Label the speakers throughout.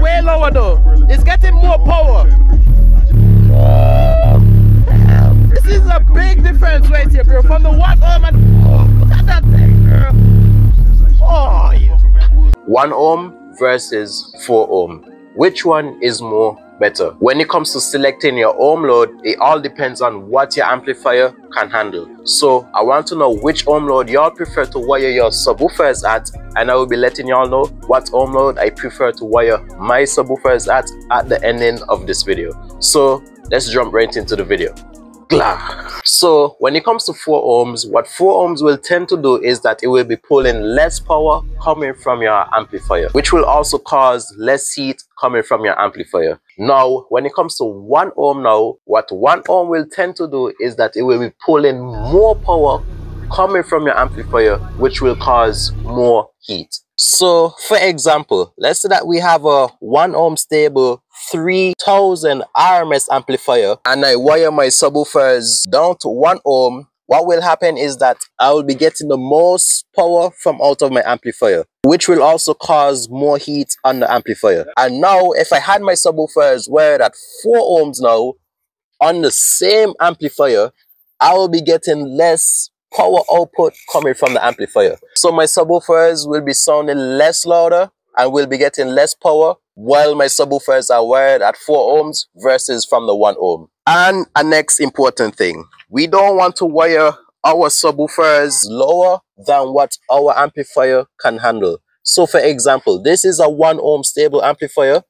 Speaker 1: way lower though. It's getting more power. This is a big difference right here, bro. From the one ohm and look at that thing, bro. Oh, yeah.
Speaker 2: One ohm versus four ohm. Which one is more better? When it comes to selecting your ohm load, it all depends on what your amplifier can handle. So I want to know which ohm load y'all prefer to wire your subwoofers at and I will be letting y'all know what ohm load I prefer to wire my subwoofers at at the ending of this video. So let's jump right into the video. So when it comes to 4 ohms, what 4 ohms will tend to do is that it will be pulling less power coming from your amplifier, which will also cause less heat coming from your amplifier. Now, when it comes to 1 ohm now, what 1 ohm will tend to do is that it will be pulling more power coming from your amplifier, which will cause more heat. So, for example, let's say that we have a 1 ohm stable 3000 RMS amplifier and I wire my subwoofers down to 1 ohm. What will happen is that I will be getting the most power from out of my amplifier, which will also cause more heat on the amplifier. And now, if I had my subwoofers wired at 4 ohms now on the same amplifier, I will be getting less power output coming from the amplifier. So my subwoofers will be sounding less louder and will be getting less power while my subwoofers are wired at 4 ohms versus from the 1 ohm. And a next important thing, we don't want to wire our subwoofers lower than what our amplifier can handle. So for example, this is a 1 ohm stable amplifier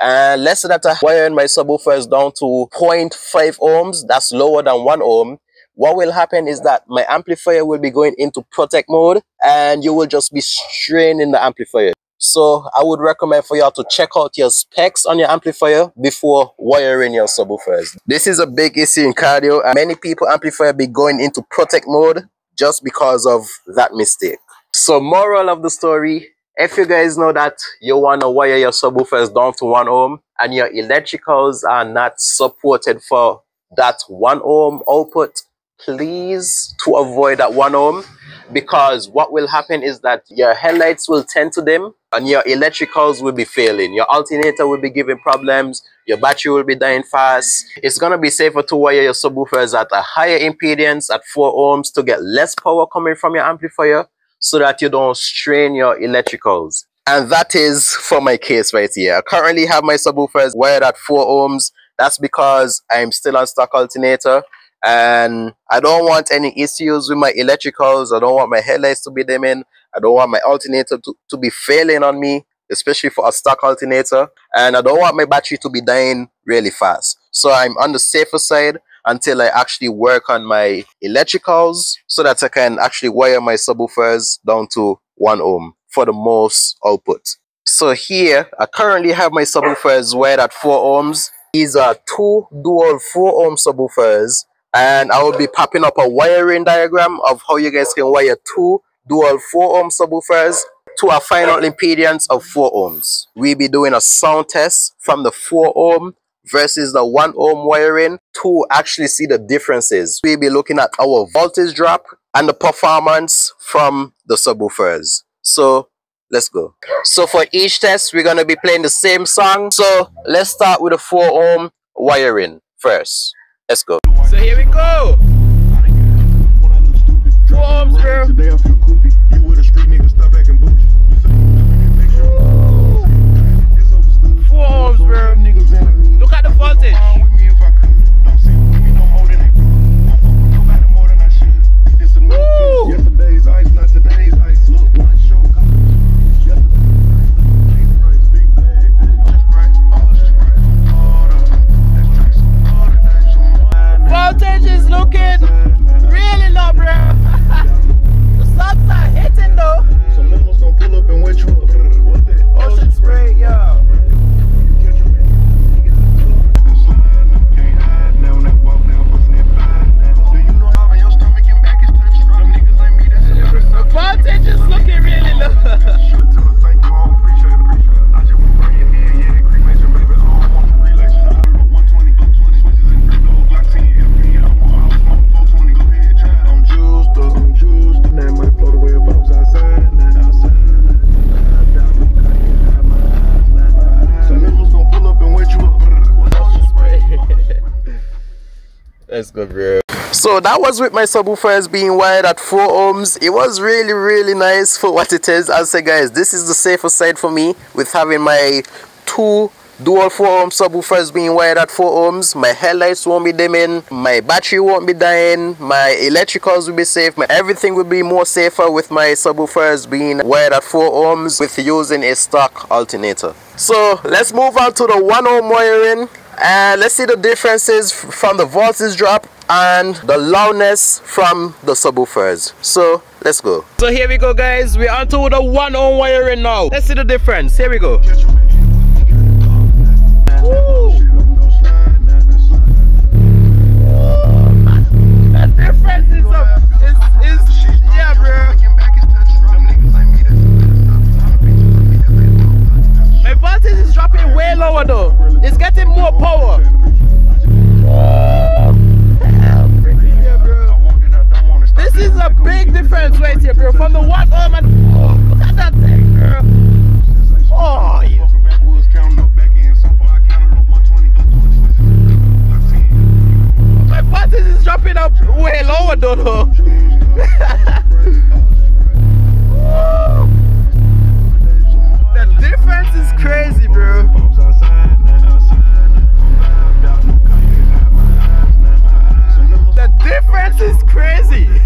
Speaker 2: and let's say that I wire my subwoofers down to 0.5 ohms, that's lower than 1 ohm what will happen is that my amplifier will be going into protect mode and you will just be straining the amplifier. So I would recommend for y'all to check out your specs on your amplifier before wiring your subwoofers. This is a big issue in car audio and many people amplifier be going into protect mode just because of that mistake. So moral of the story, if you guys know that you want to wire your subwoofers down to 1 ohm and your electricals are not supported for that 1 ohm output, please to avoid that one ohm because what will happen is that your headlights will tend to dim and your electricals will be failing. Your alternator will be giving problems. Your battery will be dying fast. It's going to be safer to wire your subwoofers at a higher impedance at 4 ohms to get less power coming from your amplifier so that you don't strain your electricals. And that is for my case right here. I currently have my subwoofers wired at 4 ohms. That's because i'm still on stock alternator and I don't want any issues with my electricals. I don't want my headlights to be dimming. I don't want my alternator to, to be failing on me, especially for a stock alternator. And I don't want my battery to be dying really fast. So I'm on the safer side until I actually work on my electricals so that I can actually wire my subwoofers down to 1 ohm for the most output. So here, I currently have my subwoofers wired at 4 ohms. These are two dual 4 ohm subwoofers and I will be popping up a wiring diagram of how you guys can wire two dual 4 ohm subwoofers to a final impedance of 4 ohms. We'll be doing a sound test from the 4 ohm versus the 1 ohm wiring to actually see the differences. We'll be looking at our voltage drop and the performance from the subwoofers. So let's go. So for each test, we're going to be playing the same song. So let's start with the 4 ohm wiring first. Let's go.
Speaker 1: So here we go. Four ohms,
Speaker 3: Let's
Speaker 1: go, bro.
Speaker 2: So that was with my subwoofers being wired at 4 ohms. It was really really nice for what it is. I'll say guys, this is the safer side for me with having my two dual 4 ohm subwoofers being wired at 4 ohms. My headlights won't be dimming, my battery won't be dying, my electricals will be safe, my everything will be more safer with my subwoofers being wired at 4 ohms with using a stock alternator. So let's move on to the 1 ohm wiring and let's see the differences from the voltage drop and the loudness from the subwoofers so let's go
Speaker 1: So here we go, guys. We're onto the one ohm wiring now. Let's see the difference. Here we go. Up way lower though. the difference is crazy, bro. The difference is crazy.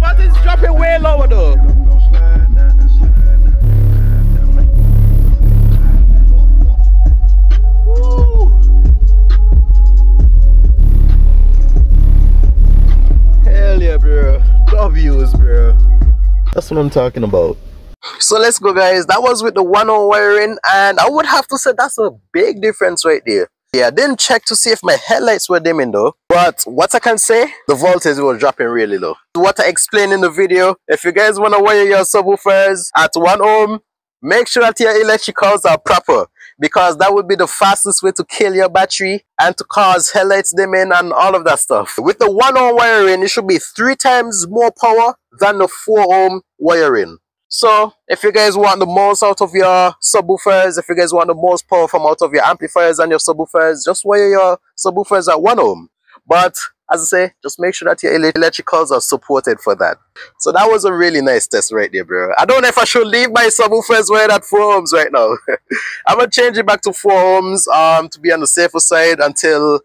Speaker 1: My is dropping way lower though. That's what I'm talking about.
Speaker 2: so let's go guys that was with the one ohm wiring and i would have to say that's a big difference right there yeah i didn't check to see if my headlights were dimming though but what i can say the voltage was dropping really low what i explained in the video if you guys want to wire your subwoofers at one ohm make sure that your electricals are proper because that would be the fastest way to kill your battery and to cause headlights dimming and all of that stuff. With the 1 ohm wiring, it should be three times more power than the 4 ohm wiring. So, if you guys want the most out of your subwoofers, if you guys want the most power from out of your amplifiers and your subwoofers, just wire your subwoofers at 1 ohm. But as I say, just make sure that your ele- electricals are supported for that. So that was a really nice test right there, bro. I don't know if I should leave my subwoofers wired at 4 ohms right now. I'm gonna change it back to 4 ohms um, to be on the safer side until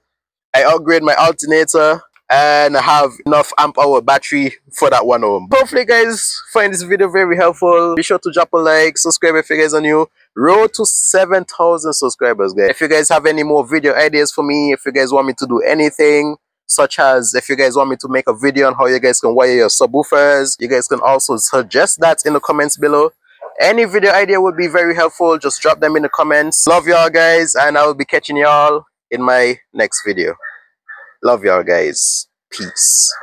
Speaker 2: I upgrade my alternator and have enough amp hour battery for that one ohm. Hopefully guys find this video very helpful. Be sure to drop a like, subscribe if you guys are new. Road to 7,000 subscribers guys. If you guys have any more video ideas for me, if you guys want me to do anything, such as if you guys want me to make a video on how you guys can wire your subwoofers, you guys can also suggest that in the comments below. Any video idea would be very helpful. Just drop them in the comments. Love y'all guys and I will be catching y'all in my next video. Love y'all guys. Peace.